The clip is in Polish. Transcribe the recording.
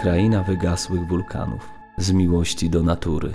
kraina wygasłych wulkanów, z miłości do natury.